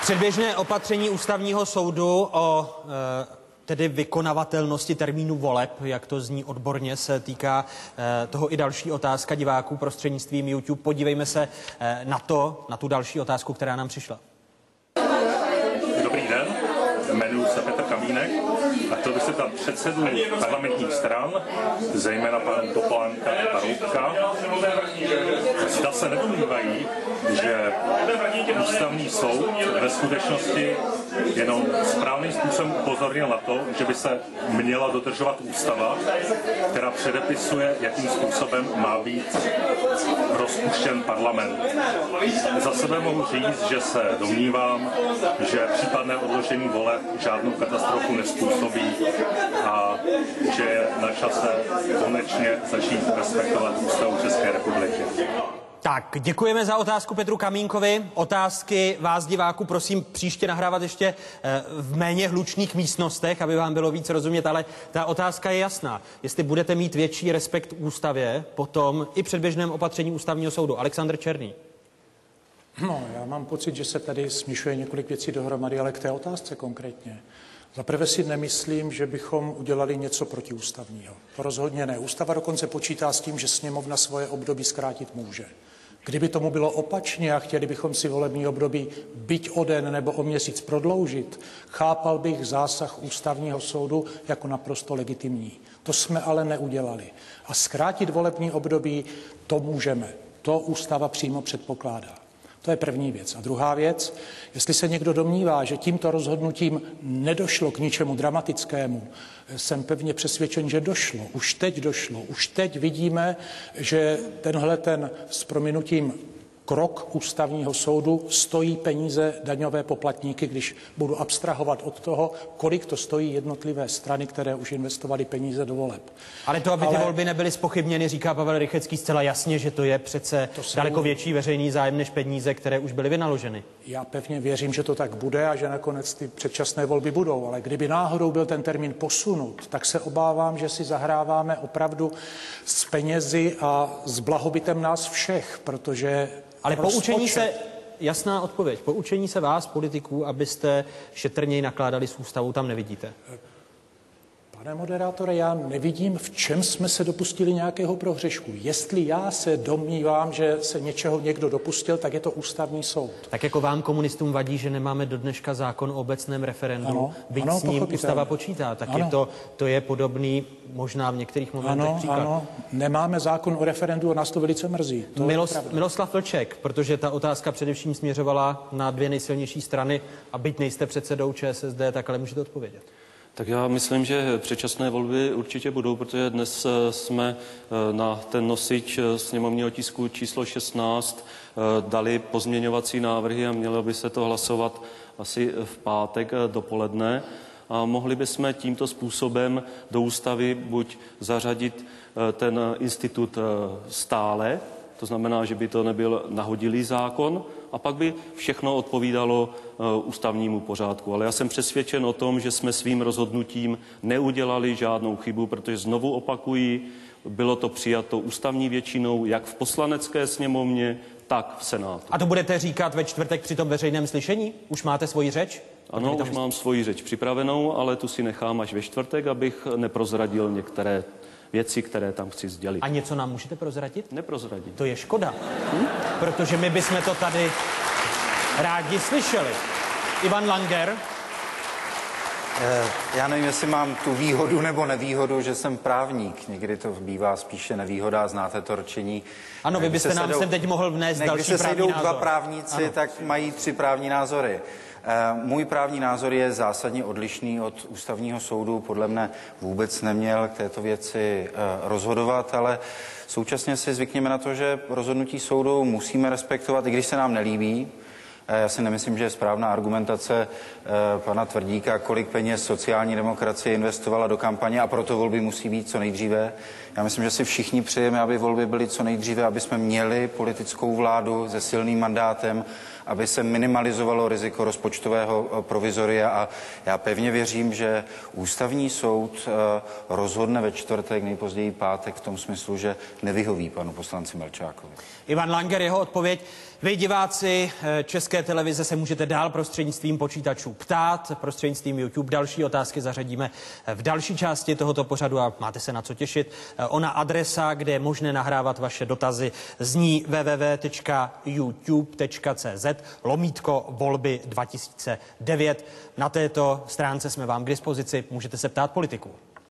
Předběžné opatření ústavního soudu o e, tedy vykonavatelnosti termínu voleb, jak to zní odborně, se týká e, toho i další otázka diváků prostřednictvím YouTube. Podívejme se e, na to, na tu další otázku, která nám přišla. A chtěl bych se ptát předsedu parlamentních stran, zejména pan Topolánka a Paroubka, zda se nedomnívají, že ústavní soud ve skutečnosti jenom správným způsobem upozornil na to, že by se měla dodržovat ústava, která předepisuje, jakým způsobem má být rozpuštěn parlament. Za sebe mohu říct, že se domnívám, že případné odložení voleb žádnou katastrofu nespůsobí a že je na čase konečně začít respektovat ústavu České republiky. Tak, děkujeme za otázku Petru Kamínkovi. Otázky vás diváků prosím příště nahrávat ještě eh, v méně hlučných místnostech, aby vám bylo víc rozumět, ale ta otázka je jasná. Jestli budete mít větší respekt k ústavě, potom i předběžném opatření ústavního soudu. Aleksandr Černý. No, já mám pocit, že se tady směšuje několik věcí dohromady, ale k té otázce konkrétně. Za prvé si nemyslím, že bychom udělali něco protiústavního. To rozhodně ne. Ústava dokonce počítá s tím, že sněmovna svoje období zkrátit může. Kdyby tomu bylo opačně a chtěli bychom si volební období byť o den nebo o měsíc prodloužit, chápal bych zásah ústavního soudu jako naprosto legitimní. To jsme ale neudělali. A zkrátit volební období to můžeme. To ústava přímo předpokládá. To je první věc. A druhá věc, jestli se někdo domnívá, že tímto rozhodnutím nedošlo k ničemu dramatickému, jsem pevně přesvědčen, že došlo. Už teď došlo. Už teď vidíme, že tenhle ten s prominutím krok ústavního soudu stojí peníze daňové poplatníky, když budu abstrahovat od toho, kolik to stojí jednotlivé strany, které už investovaly peníze do voleb. Ale to, aby Ale... ty volby nebyly spochybněny, říká Pavel Rychecký zcela jasně, že to je přece to daleko větší veřejný zájem než peníze, které už byly vynaloženy. Já pevně věřím, že to tak bude a že nakonec ty předčasné volby budou. Ale kdyby náhodou byl ten termín posunut, tak se obávám, že si zahráváme opravdu s penězi a s blahobytem nás všech, protože ale rozpočet. poučení se, jasná odpověď, poučení se vás, politiků, abyste šetrněji nakládali s ústavou, tam nevidíte. Pane moderátore, já nevidím, v čem jsme se dopustili nějakého prohřešku. Jestli já se domnívám, že se něčeho někdo dopustil, tak je to ústavní soud. Tak jako vám komunistům vadí, že nemáme do dneška zákon o obecném referendu, ano, byť ano, s ním ústava počítá, tak ano. je to, to je podobný možná v některých momentech ano, příklad. Ano, nemáme zákon o referendu a nás to velice mrzí. To Milos, Miloslav Vlček, protože ta otázka především směřovala na dvě nejsilnější strany a byť nejste předsedou ČSSD, tak ale můžete odpovědět. Tak já myslím, že předčasné volby určitě budou, protože dnes eh, jsme eh, na ten nosič eh, sněmovního tisku číslo 16 dali pozměňovací návrhy a mělo by se to hlasovat asi v pátek dopoledne. A mohli bychom tímto způsobem do ústavy buď zařadit ten institut stále, to znamená, že by to nebyl nahodilý zákon, a pak by všechno odpovídalo uh, ústavnímu pořádku. Ale já jsem přesvědčen o tom, že jsme svým rozhodnutím neudělali žádnou chybu, protože znovu opakuji, bylo to přijato ústavní většinou jak v poslanecké sněmovně, tak v Senátu. A to budete říkat ve čtvrtek při tom veřejném slyšení? Už máte svoji řeč? Ano, už mám svoji řeč připravenou, ale tu si nechám až ve čtvrtek, abych neprozradil některé věci, které tam chci sdělit. A něco nám můžete prozradit? Neprozradit. To je škoda, hm? protože my bychom to tady rádi slyšeli. Ivan Langer. Eh, já nevím, jestli mám tu výhodu nebo nevýhodu, že jsem právník. Někdy to bývá spíše nevýhoda, znáte to ročení. Ano, vy byste nám sem teď mohl vnést další Když se sejdou názor. dva právníci, ano. tak mají tři právní názory. Eh, můj právní názor je zásadně odlišný od ústavního soudu. Podle mne vůbec neměl k této věci eh, rozhodovat, ale současně si zvykněme na to, že rozhodnutí soudu musíme respektovat, i když se nám nelíbí. Eh, já si nemyslím, že je správná argumentace pana Tvrdíka, kolik peněz sociální demokracie investovala do kampaně a proto volby musí být co nejdříve. Já myslím, že si všichni přejeme, aby volby byly co nejdříve, aby jsme měli politickou vládu se silným mandátem aby se minimalizovalo riziko rozpočtového eh, provizoria a já pevně věřím, že ústavní soud eh, rozhodne ve čtvrtek, nejpozději pátek v tom smyslu, že nevyhoví panu poslanci Melčákovi. Ivan Langer, jeho odpověď. Vy, diváci eh, České televize, se můžete dál prostřednictvím počítačů ptát, prostřednictvím YouTube. Další otázky zařadíme v další části tohoto pořadu a máte se na co těšit. Ona adresa, kde je možné nahrávat vaše dotazy, zní www.youtube.cz lomítko volby 2009. Na této stránce jsme vám k dispozici, můžete se ptát politiků.